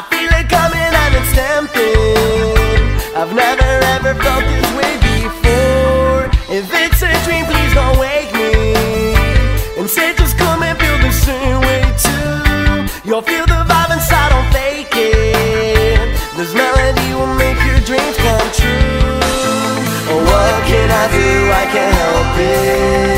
I feel it coming and it's tempting I've never ever felt this way before. If it's a dream, please don't wake me. And say just come and feel the same way too. You'll feel the vibe inside, don't fake it. This melody will make your dreams come true. Oh, what can I do? I can't help it.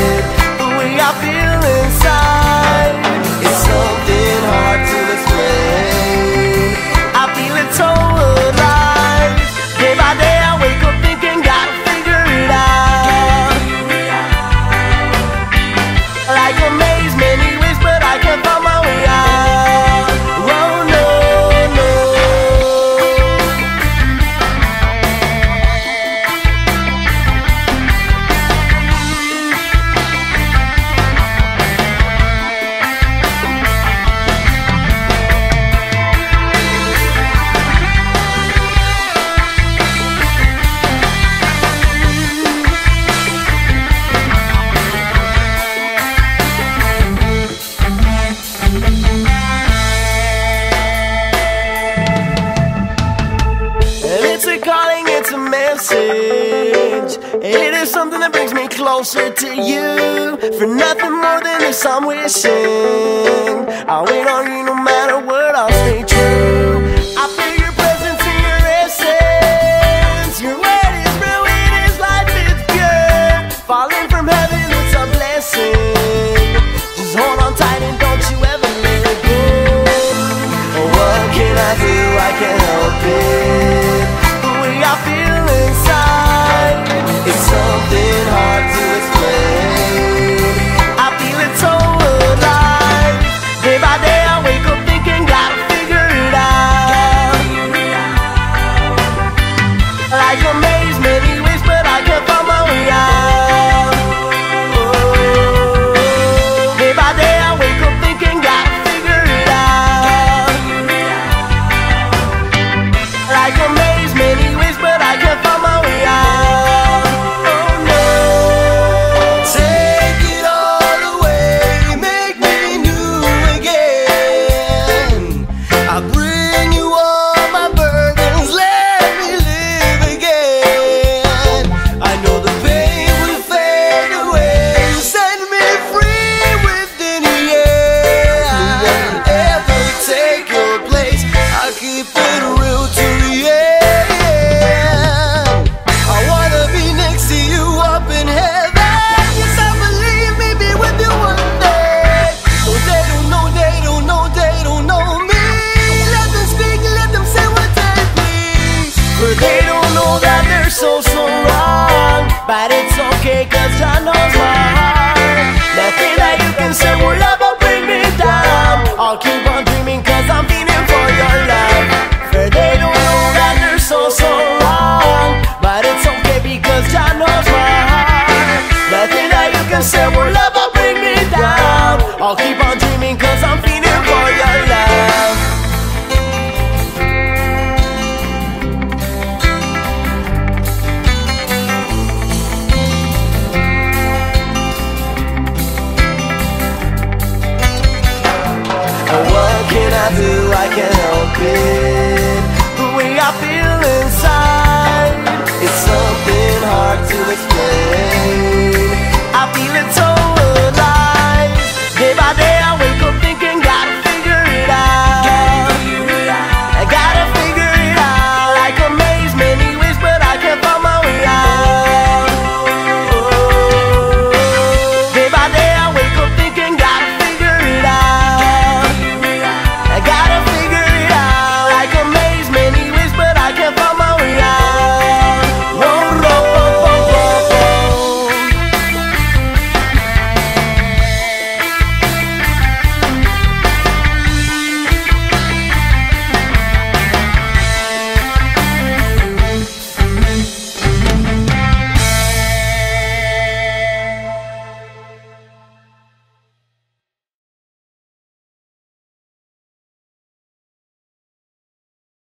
It is something that brings me closer to you. For nothing more than this, I'm wishing. I wait on you no matter. But it's okay cause I I can help it.